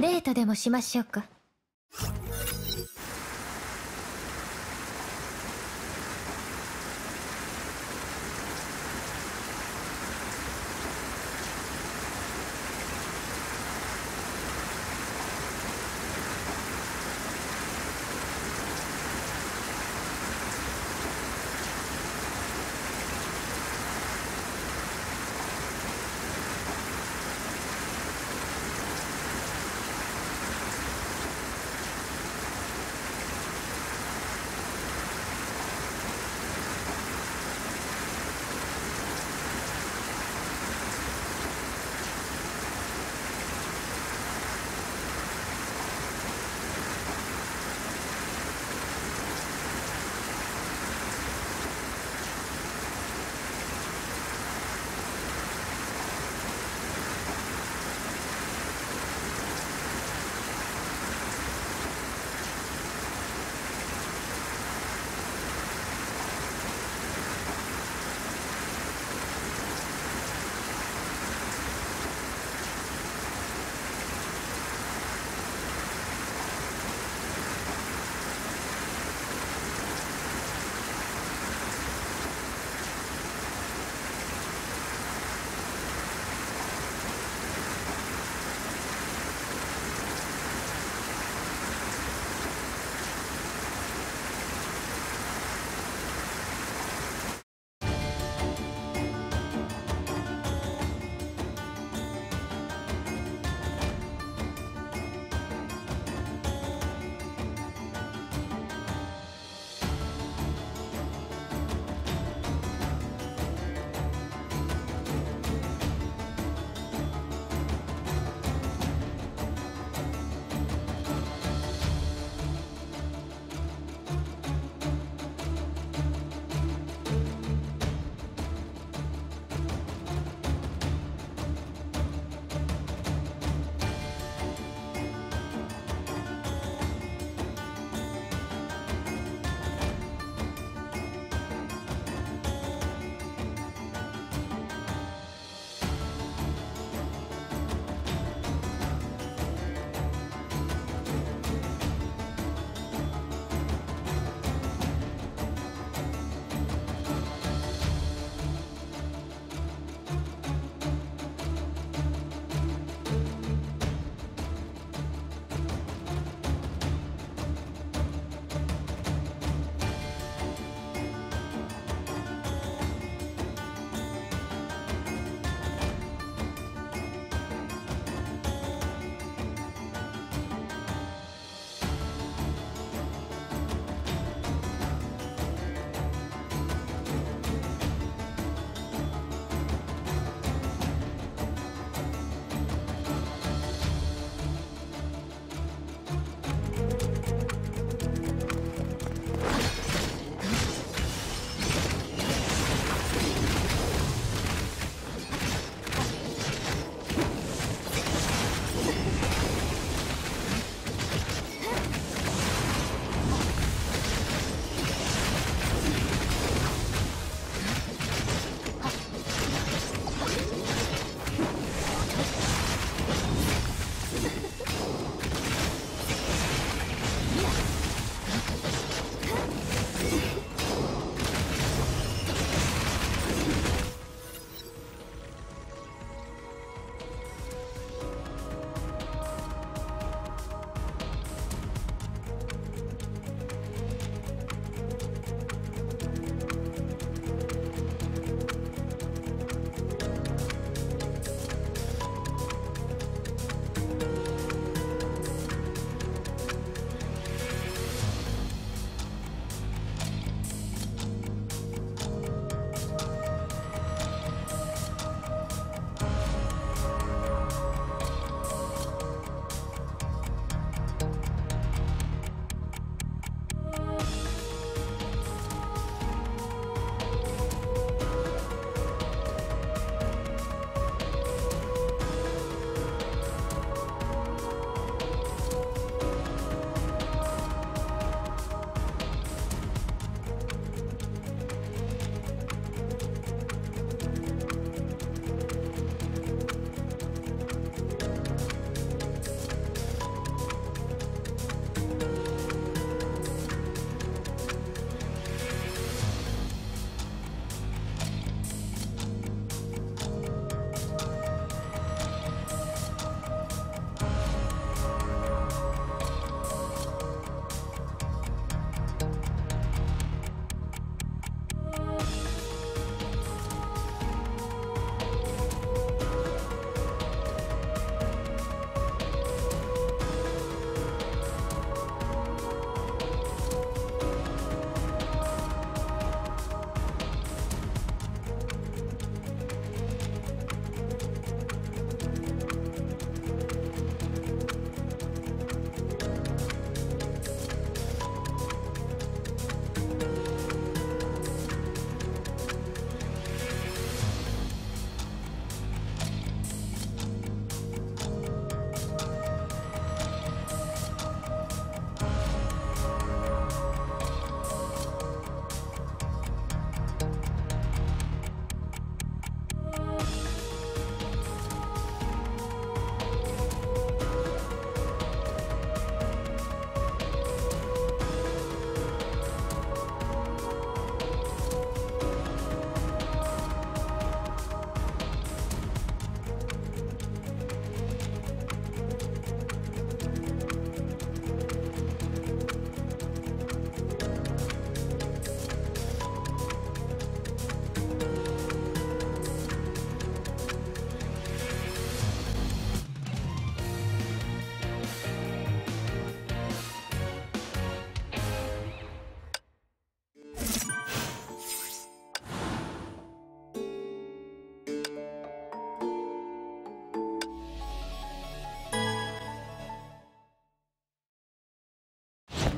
デートでもしましょうか？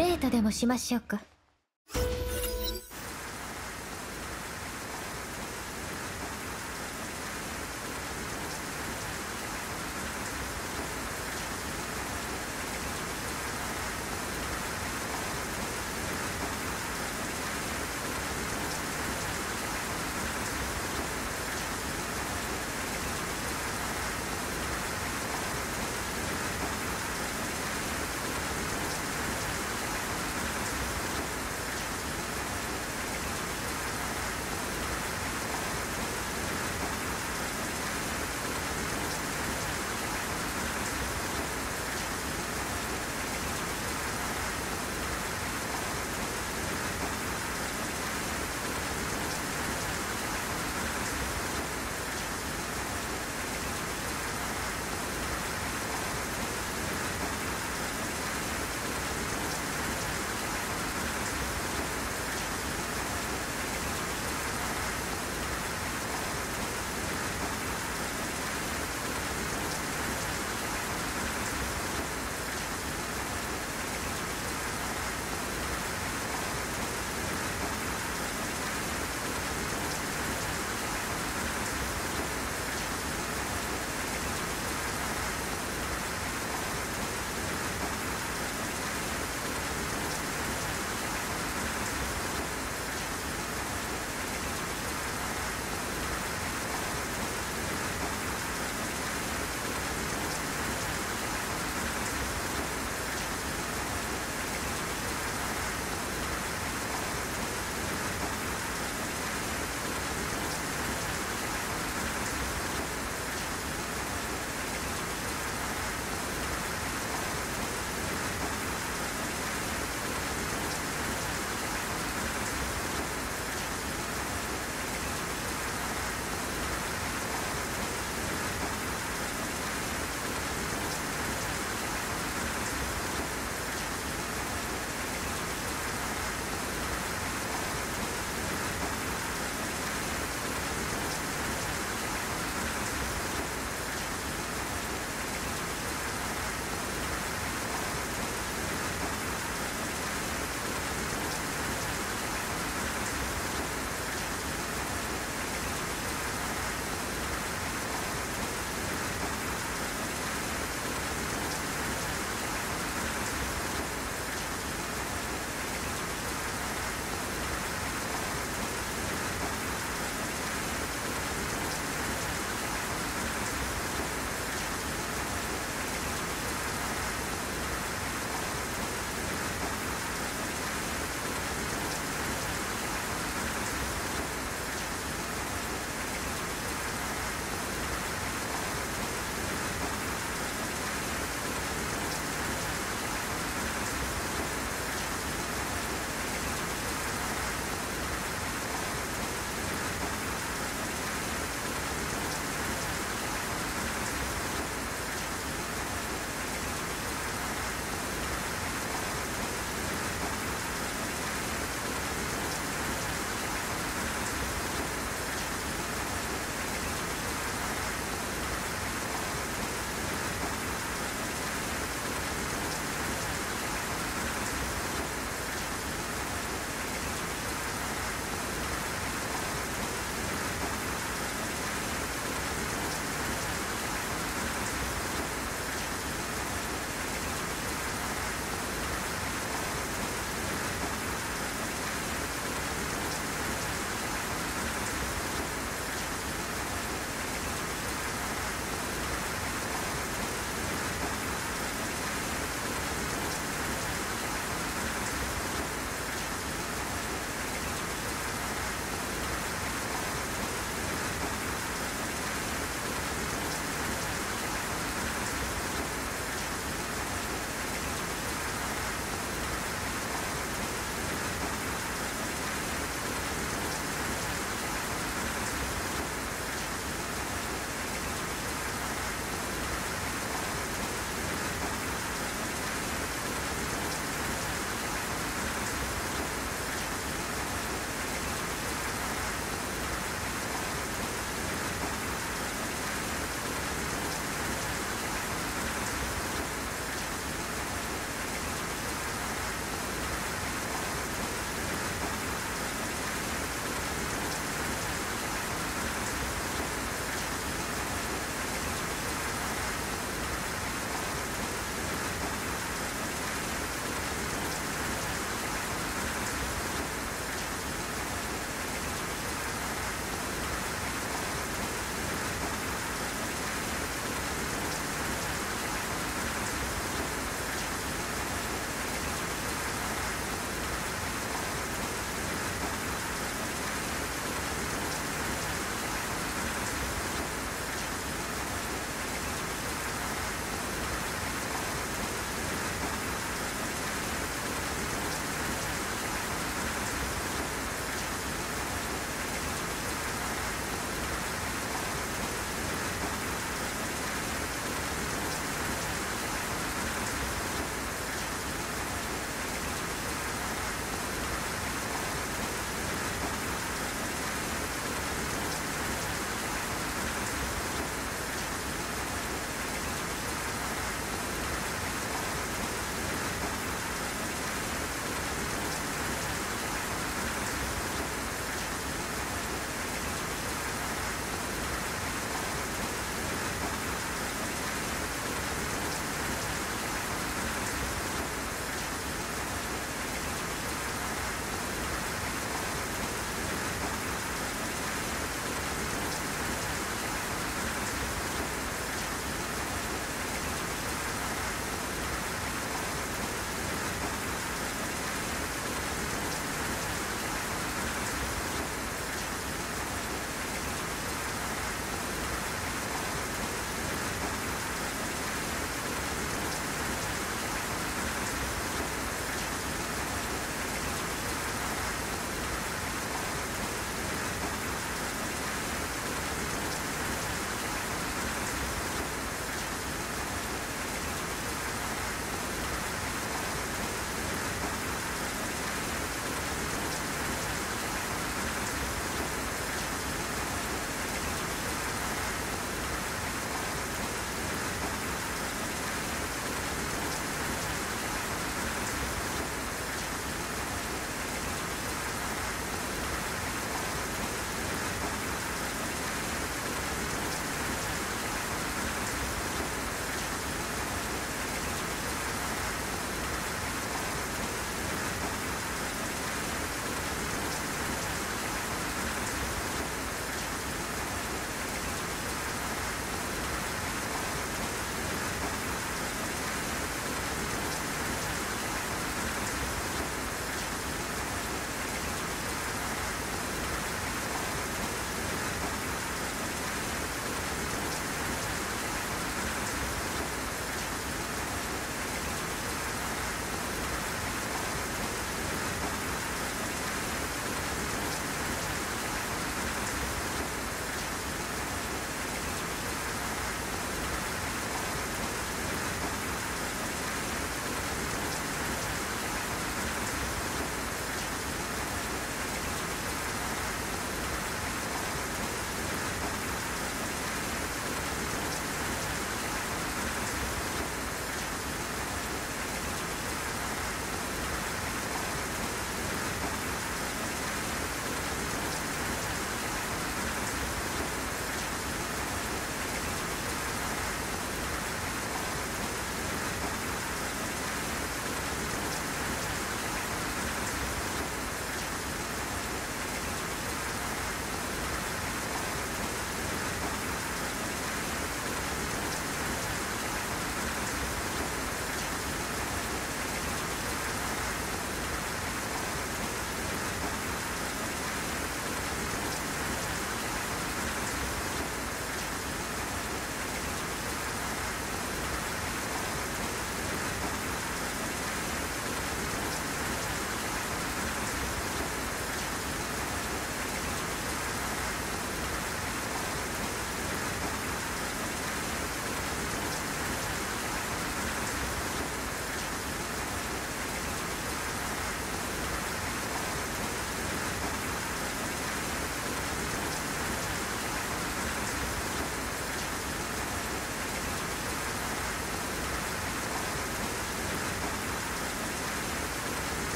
デートでもしましょうか？